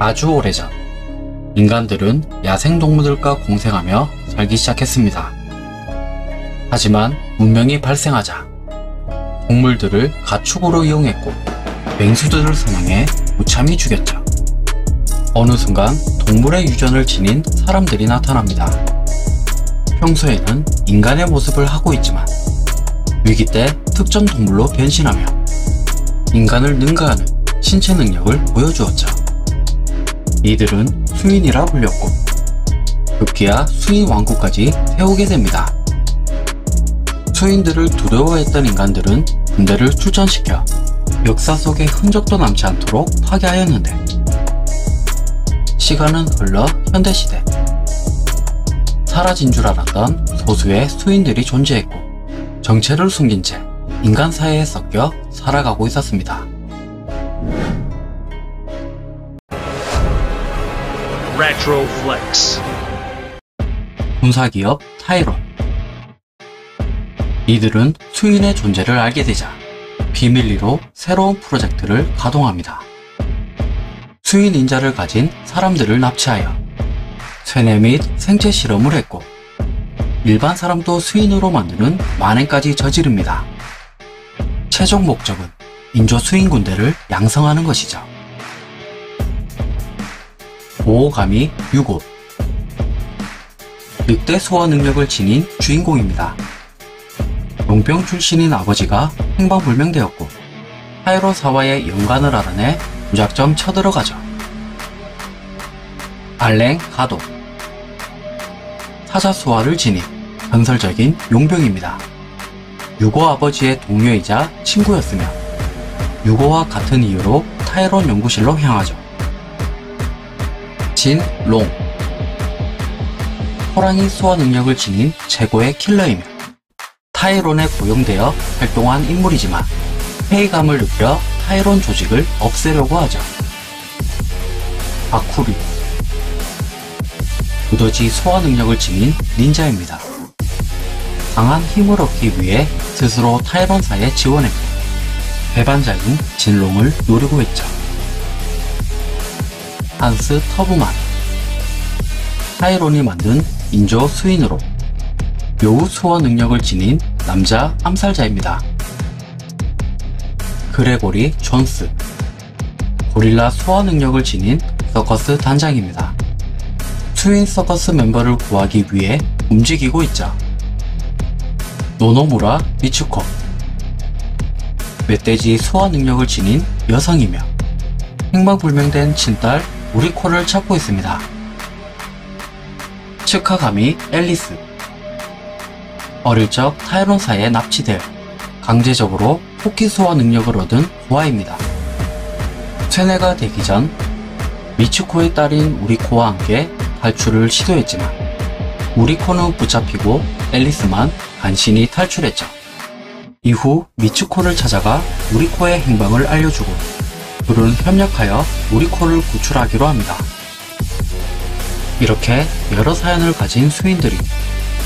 아주 오래전 인간들은 야생동물들과 공생하며 살기 시작했습니다. 하지만 문명이 발생하자 동물들을 가축으로 이용했고 맹수들을 사냥해 무참히 죽였죠. 어느 순간 동물의 유전을 지닌 사람들이 나타납니다. 평소에는 인간의 모습을 하고 있지만 위기 때 특정 동물로 변신하며 인간을 능가하는 신체 능력을 보여주었죠. 이들은 수인이라 불렸고 급기야 수인 왕국까지 세우게 됩니다. 수인들을 두려워했던 인간들은 군대를 출전시켜 역사 속에 흔적도 남지 않도록 파괴하였는데 시간은 흘러 현대시대 사라진 줄 알았던 소수의 수인들이 존재했고 정체를 숨긴 채 인간 사회에 섞여 살아가고 있었습니다. Retroflex. 군사기업 타이론 이들은 수인의 존재를 알게 되자 비밀리로 새로운 프로젝트를 가동합니다. 수인 인자를 가진 사람들을 납치하여 쇠뇌 및 생체 실험을 했고 일반 사람도 수인으로 만드는 만행까지 저지릅니다. 최종 목적은 인조 수인 군대를 양성하는 것이죠. 보호감이 유고 늑대 소화 능력을 지닌 주인공입니다. 용병 출신인 아버지가 행방불명되었고 타이로 사와의 연관을 알아내 무작정 쳐들어가죠. 알랭 가도 사자 수화를 지닌 전설적인 용병입니다. 유고 아버지의 동료이자 친구였으며 유고와 같은 이유로 타이론 연구실로 향하죠. 진, 롱 호랑이 수화 능력을 지닌 최고의 킬러이며 타이론에 고용되어 활동한 인물이지만 회의감을 느껴 타이론 조직을 없애려고 하죠. 아쿠리 두더지 소화 능력을 지닌 닌자입니다. 강한 힘을 얻기 위해 스스로 타이론사에 지원했고 배반자인 진롱을 노리고 했죠. 한스 터브만 타이론이 만든 인조 수인으로 묘우 소화 능력을 지닌 남자 암살자입니다. 그레고리 존스 고릴라 수화 능력을 지닌 서커스 단장입니다. 수인 서커스 멤버를 구하기 위해 움직이고 있죠. 노노무라 미츠코 멧돼지 수화 능력을 지닌 여성이며 행방불명된 친딸 우리코를 찾고 있습니다. 츠카가미 앨리스 어릴 적 타이론사에 납치돼 강제적으로 포키 소화 능력을 얻은 고아입니다. 쇠뇌가 되기 전 미츠코의 딸인 우리코와 함께 탈출을 시도했지만 우리코는 붙잡히고 앨리스만 간신히 탈출했죠. 이후 미츠코를 찾아가 우리코의 행방을 알려주고 둘은 협력하여 우리코를 구출하기로 합니다. 이렇게 여러 사연을 가진 수인들이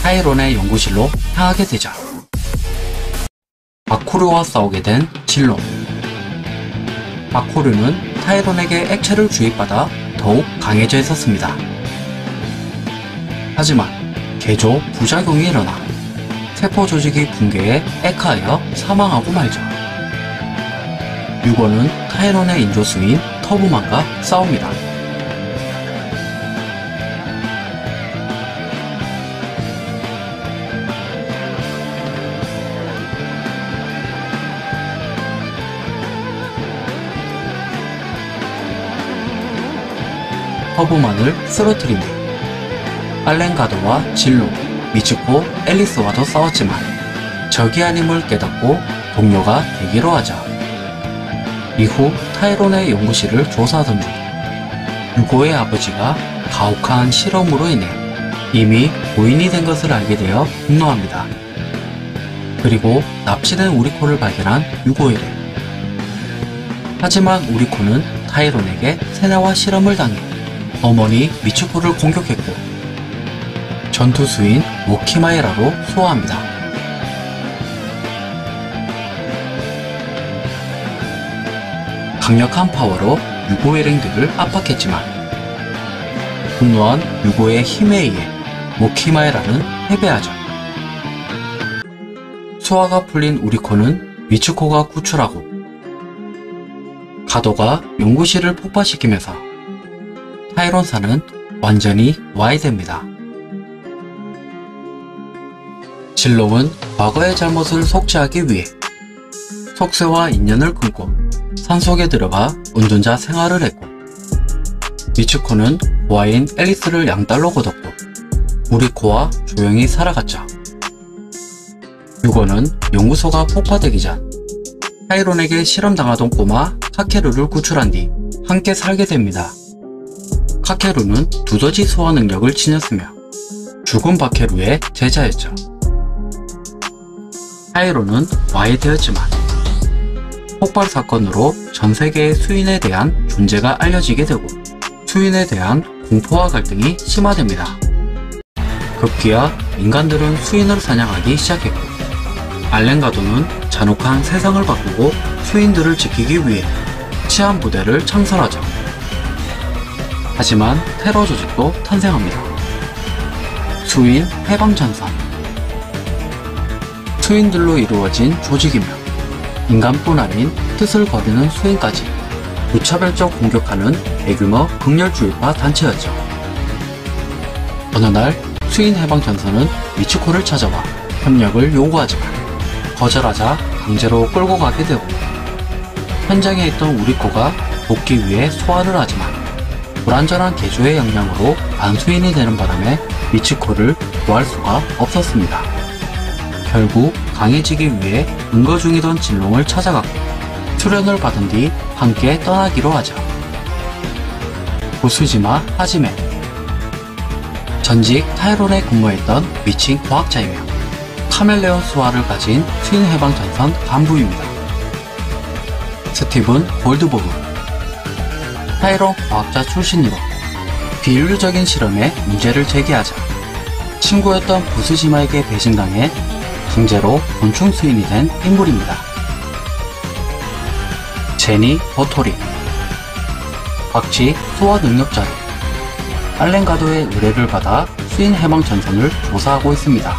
타이론의 연구실로 향하게 되죠. 바쿠르와 싸우게 된 진론 바쿠르는 타이론에게 액체를 주입받아 더욱 강해져 있었습니다. 하지만 개조 부작용이 일어나 세포 조직이 붕괴해 액하여 사망하고 말죠. 유거는 타이론의 인조수인 터브만과 싸웁니다. 터브만을 쓰러뜨립니다. 알렌가드와 진로, 미츠코, 앨리스와도 싸웠지만 적이 아님을 깨닫고 동료가 되기로 하죠. 이후 타이론의 연구실을 조사하던 중 유고의 아버지가 가혹한 실험으로 인해 이미 고인이 된 것을 알게 되어 분노합니다. 그리고 납치된 우리코를 발견한 유고에게 하지만 우리코는 타이론에게 세나와 실험을 당해 어머니 미츠코를 공격했고 전투수인 모키마에라로 소화합니다. 강력한 파워로 유고 일행들을 압박했지만 분노한 유고의 힘에 의해 모키마에라는 패배하죠. 수화가 풀린 우리코는 미츠코가 구출하고 가도가 연구실을 폭파시키면서 타이론사는 완전히 와해됩니다. 진롱은 과거의 잘못을 속죄하기 위해 속세와 인연을 끊고 산속에 들어가 운전자 생활을 했고 미츠코는 고아인 앨리스를 양딸로 거뒀고 우리코와 조용히 살아갔죠. 유고는 연구소가 폭파되기 전 타이론에게 실험당하던 꼬마 카케루를 구출한 뒤 함께 살게 됩니다. 카케루는 두더지 소화 능력을 지녔으며 죽은 바케루의 제자였죠. 타이론은 와해되었지만 폭발 사건으로 전 세계의 수인에 대한 존재가 알려지게 되고 수인에 대한 공포와 갈등이 심화됩니다. 급기야 인간들은 수인을 사냥하기 시작했고 알렌가도는 잔혹한 세상을 바꾸고 수인들을 지키기 위해 치안 부대를 창설하죠. 하지만 테러 조직도 탄생합니다. 수인 해방전선 수인들로 이루어진 조직이며 인간뿐 아닌 뜻을 거르는 수인까지 무차별적 공격하는 대규모 극렬주의파 단체였죠. 어느 날 수인 해방전선은 미츠코를 찾아와 협력을 요구하지만 거절하자 강제로 끌고 가게 되고 현장에 있던 우리코가 돕기 위해 소환을 하지만 불완전한 개조의 영향으로 반수인이 되는 바람에 미츠코를 구할 수가 없었습니다. 결국 강해지기 위해 은거 중이던 진롱을 찾아갔고 수련을 받은 뒤 함께 떠나기로 하죠. 고수지마 하지메 전직 타이론에 근무했던 미친 과학자이며 카멜레온 수화를 가진 트윈 해방 전선 간부입니다. 스티븐 골드보그 타이론 과학자 출신으로 비인류적인 실험에 문제를 제기하자 친구였던 부스지마에게 배신당해 강제로 곤충 수인이 된 인물입니다. 제니 버토리 박쥐 소화 능력자로 알렌가도의 의뢰를 받아 수인 해방 전선을 조사하고 있습니다.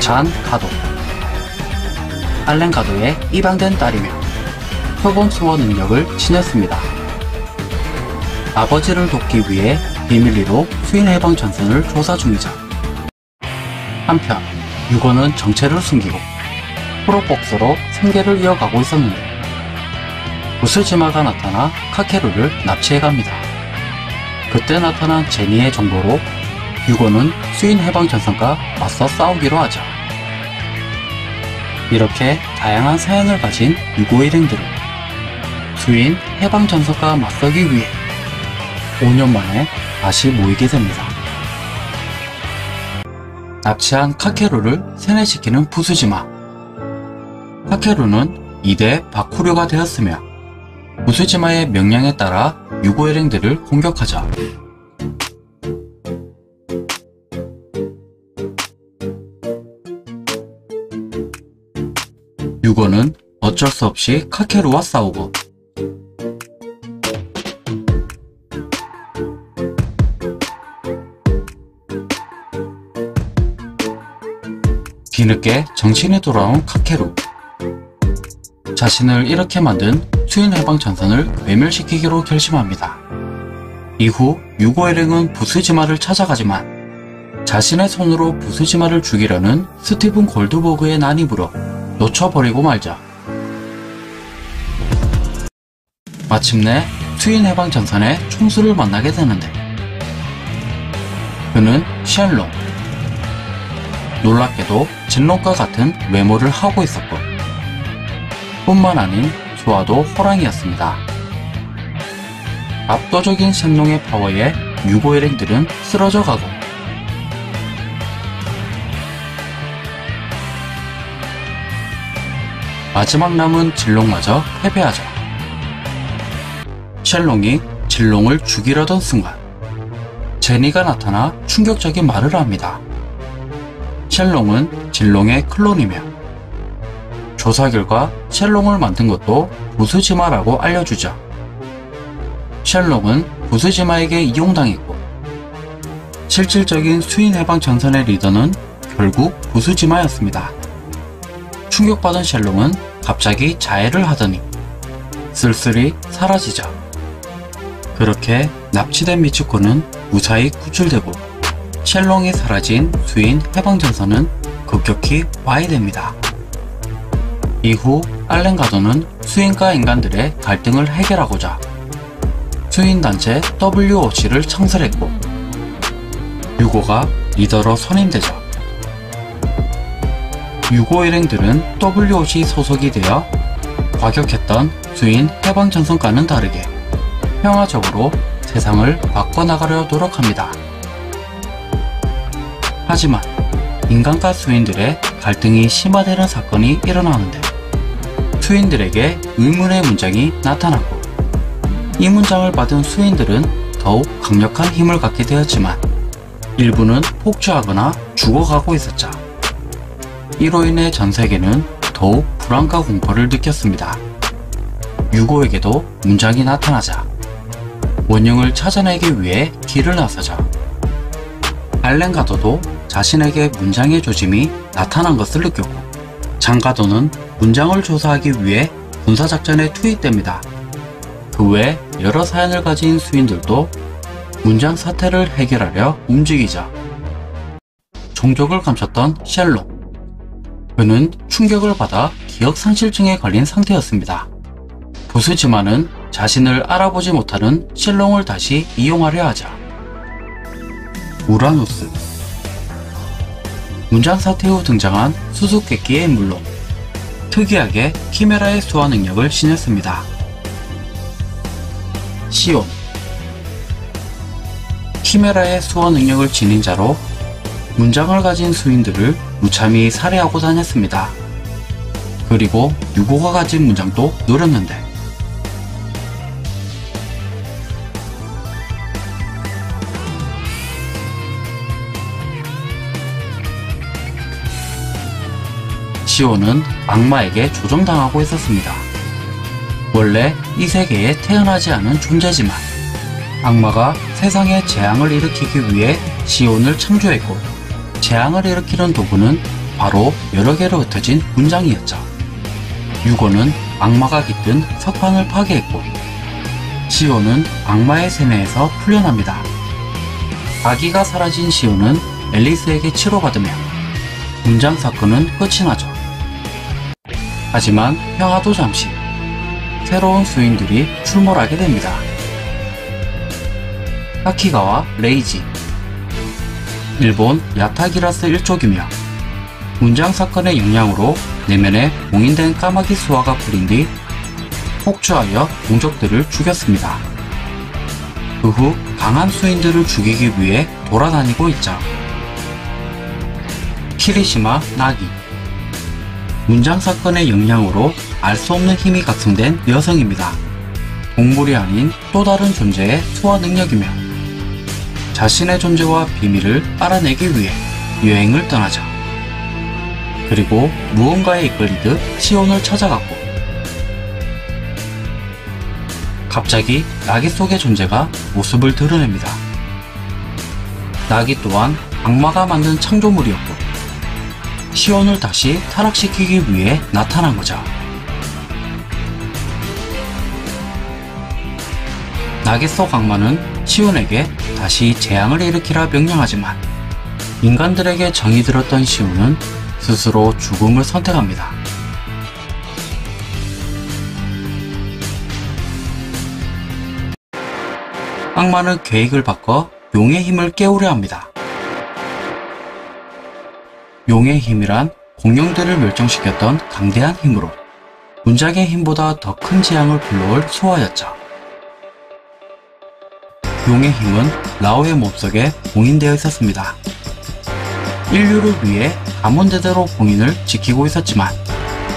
잔 가도 알렌가도의 입양된 딸이며 표본 소화 능력을 지녔습니다. 아버지를 돕기 위해 비밀리로 수인 해방 전선을 조사 중이자 한편 유고는 정체를 숨기고 프로복서로 생계를 이어가고 있었는데 부스지마가 나타나 카케루를 납치해갑니다. 그때 나타난 제니의 정보로 유고는 수인 해방 전선과 맞서 싸우기로 하죠. 이렇게 다양한 사연을 가진 유고 일행들은 수인 해방 전선과 맞서기 위해 5년 만에 다시 모이게 됩니다. 납치한 카케루를 세뇌시키는 부수지마. 카케루는 2대 바쿠류가 되었으며 부수지마의 명령에 따라 유고 일행들을 공격하자. 유고는 어쩔 수 없이 카케루와 싸우고 뒤늦게 정신이 돌아온 카케루. 자신을 이렇게 만든 수인 해방 전선을 외멸시키기로 결심합니다. 이후 유고엘행은 부스지마를 찾아가지만 자신의 손으로 부스지마를 죽이려는 스티븐 골드버그의 난입으로 놓쳐버리고 말자. 마침내 수인 해방 전선의 총수를 만나게 되는데 그는 셜록, 놀랍게도 진롱과 같은 외모를 하고 있었고 뿐만 아닌 소아도 호랑이였습니다. 압도적인 쉔롱의 파워에 유고 일행들은 쓰러져 가고 마지막 남은 진롱마저 패배하죠. 셜롱이 진롱을 죽이려던 순간 제니가 나타나 충격적인 말을 합니다. 셜롱은 진롱의 클론이며 조사 결과 셜롱을 만든 것도 부수지마라고 알려주죠. 셜록은 부수지마에게 이용당했고 실질적인 수인 해방 전선의 리더는 결국 부수지마였습니다. 충격받은 셜록은 갑자기 자해를 하더니 쓸쓸히 사라지죠. 그렇게 납치된 미츠코는 무사히 구출되고 셜롱이 사라진 수인 해방전선은 급격히 와해됩니다. 이후 알렌가도는 수인과 인간들의 갈등을 해결하고자 수인단체 WOC를 창설했고 유고가 리더로 선임되죠. 유고 일행들은 WOC 소속이 되어 과격했던 수인 해방전선과는 다르게 평화적으로 세상을 바꿔나가려 노력합니다. 하지만 인간과 수인들의 갈등이 심화되는 사건이 일어나는데 수인들에게 의문의 문장이 나타났고 이 문장을 받은 수인들은 더욱 강력한 힘을 갖게 되었지만 일부는 폭주하거나 죽어가고 있었죠. 이로 인해 전 세계는 더욱 불안과 공포를 느꼈습니다. 유고에게도 문장이 나타나자 원흉을 찾아내기 위해 길을 나서자 알렌가도도 자신에게 문장의 조짐이 나타난 것을 느꼈고 장가도는 문장을 조사하기 위해 군사작전에 투입됩니다. 그 외 여러 사연을 가진 수인들도 문장 사태를 해결하려 움직이자 종족을 감췄던 셜록 그는 충격을 받아 기억상실증에 걸린 상태였습니다. 부수지만은 자신을 알아보지 못하는 실롱을 다시 이용하려 하자 우라노스 문장 사태 후 등장한 수수께끼의 인물로 특이하게 키메라의 수화 능력을 지녔습니다. 시온 키메라의 수화 능력을 지닌 자로 문장을 가진 수인들을 무참히 살해하고 다녔습니다. 그리고 유고가 가진 문장도 노렸는데 시오는 악마에게 조종당하고 있었습니다. 원래 이 세계에 태어나지 않은 존재지만 악마가 세상에 재앙을 일으키기 위해 시온을 창조했고 재앙을 일으키는 도구는 바로 여러 개로 흩어진 문장이었죠. 유고는 악마가 깃든 석판을 파괴했고 시온은 악마의 세뇌에서 풀려납니다. 아기가 사라진 시온은 앨리스에게 치료받으며 문장 사건은 끝이 나죠. 하지만 평화도 잠시 새로운 수인들이 출몰하게 됩니다. 타키가와 레이지 일본 야타기라스 1족이며 문장 사건의 영향으로 내면에 봉인된 까마귀 수화가 풀린 뒤 폭주하여 동족들을 죽였습니다. 그 후 강한 수인들을 죽이기 위해 돌아다니고 있자 키리시마 나기 문장 사건의 영향으로 알 수 없는 힘이 각성된 여성입니다. 동물이 아닌 또 다른 존재의 소화 능력이며 자신의 존재와 비밀을 알아내기 위해 여행을 떠나자. 그리고 무언가에 이끌리듯 시온을 찾아갔고 갑자기 나기 속의 존재가 모습을 드러냅니다. 나기 또한 악마가 만든 창조물이었고 시온을 다시 타락시키기 위해 나타난 거죠. 나기 속 악마는 시온에게 다시 재앙을 일으키라 명령하지만 인간들에게 정이 들었던 시온은 스스로 죽음을 선택합니다. 악마는 계획을 바꿔 용의 힘을 깨우려 합니다. 용의 힘이란 공룡들을 멸종시켰던 강대한 힘으로 문장의 힘보다 더 큰 재앙을 불러올 소화였죠. 용의 힘은 라오의 몸속에 봉인되어 있었습니다. 인류를 위해 가문대대로 봉인을 지키고 있었지만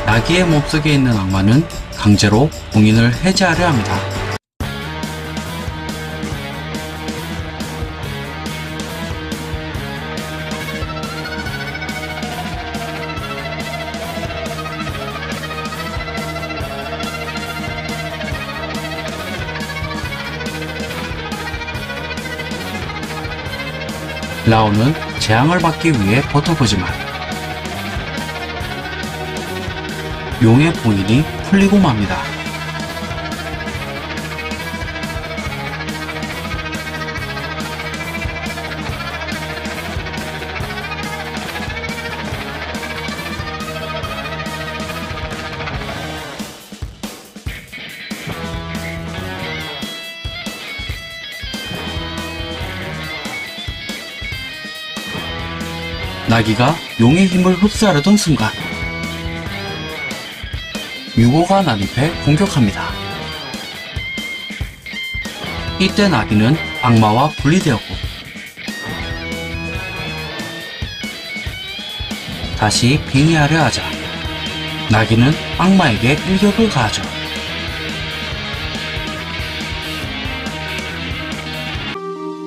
나기의 몸속에 있는 악마는 강제로 봉인을 해제하려 합니다. 라오는 재앙을 받기 위해 버텨보지만 용의 봉인이 풀리고 맙니다. 나기가 용의 힘을 흡수하려던 순간 유고가 난입해 공격합니다. 이때 나기는 악마와 분리되었고 다시 빙의하려 하자 나기는 악마에게 일격을 가하죠.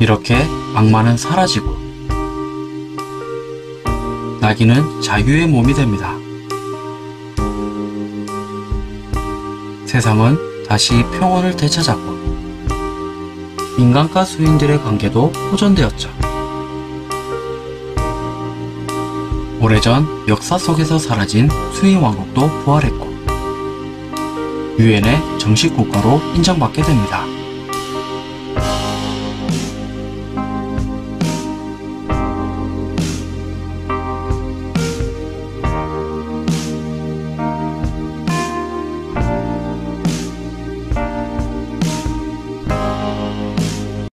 이렇게 악마는 사라지고 나기는 자유의 몸이 됩니다. 세상은 다시 평온을 되찾았고 인간과 수인들의 관계도 호전되었죠. 오래전 역사 속에서 사라진 수인 왕국도 부활했고 유엔의 정식 국가로 인정받게 됩니다.